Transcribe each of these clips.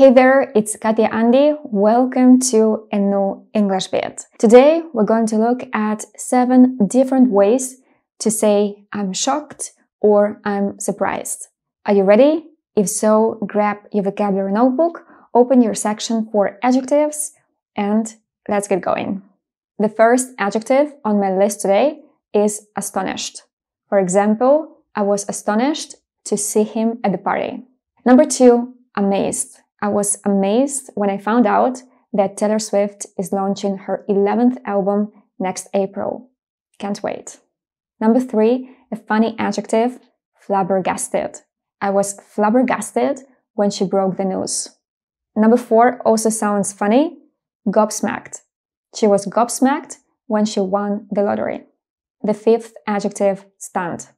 Hey there, it's Katia Andy. Welcome to a new English bit. Today we're going to look at seven different ways to say I'm shocked or I'm surprised. Are you ready? If so, grab your vocabulary notebook, open your section for adjectives, and let's get going. The first adjective on my list today is astonished. For example, I was astonished to see him at the party. Number two, amazed. I was amazed when I found out that Taylor Swift is launching her 11th album next April. Can't wait. Number three, a funny adjective, flabbergasted. I was flabbergasted when she broke the news. Number four also sounds funny, gobsmacked. She was gobsmacked when she won the lottery. The fifth adjective, stunned.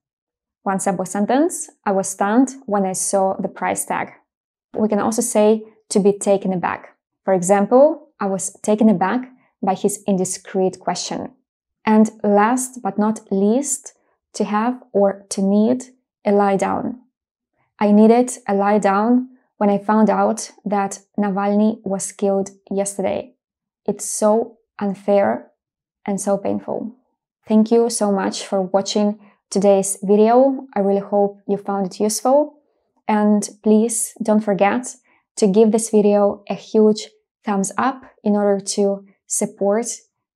One sample sentence, I was stunned when I saw the price tag. We can also say to be taken aback. For example, I was taken aback by his indiscreet question. And last but not least, to have or to need a lie down. I needed a lie down when I found out that Navalny was killed yesterday. It's so unfair and so painful. Thank you so much for watching today's video. I really hope you found it useful. And please don't forget to give this video a huge thumbs up in order to support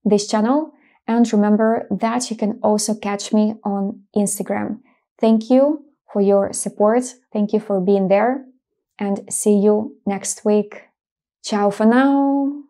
this channel. And remember that you can also catch me on Instagram. Thank you for your support. Thank you for being there and see you next week. Ciao for now.